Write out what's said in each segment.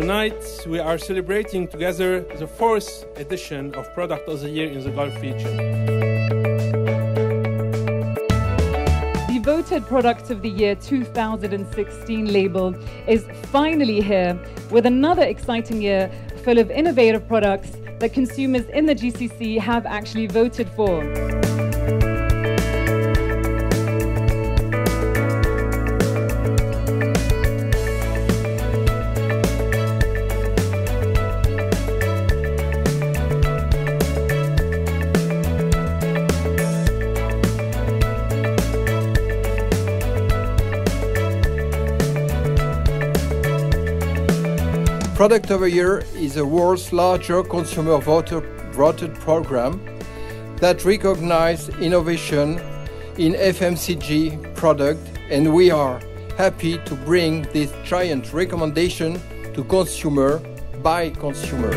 Tonight, we are celebrating together the fourth edition of Product of the Year in the Gulf region. The voted Product of the Year 2016 label is finally here with another exciting year full of innovative products that consumers in the GCC have actually voted for. Product of the Year is the world's largest consumer voter voted program that recognizes innovation in FMCG product and we are happy to bring this giant recommendation to consumer by consumer.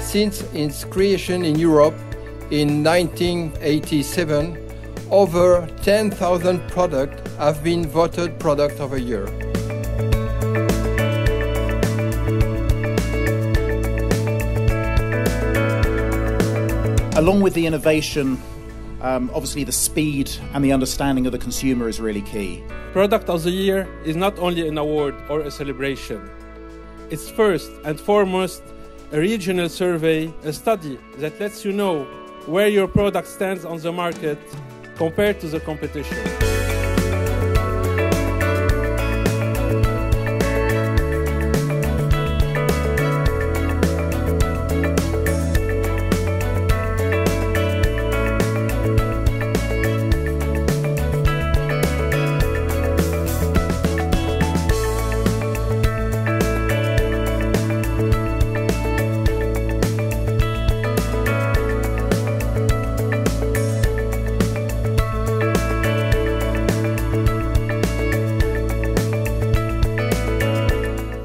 Since its creation in Europe in 1987, over 10,000 products have been voted Product of the Year. Along with the innovation, um, obviously the speed and the understanding of the consumer is really key. Product of the Year is not only an award or a celebration. It's first and foremost a regional survey, a study that lets you know where your product stands on the market compared to the competition.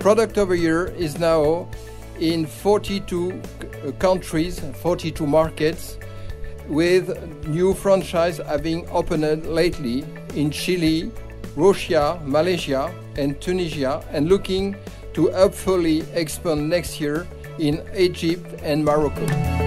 Product of the Year is now in 42 countries, 42 markets, with new franchise having opened lately in Chile, Russia, Malaysia, and Tunisia, and looking to hopefully expand next year in Egypt and Morocco.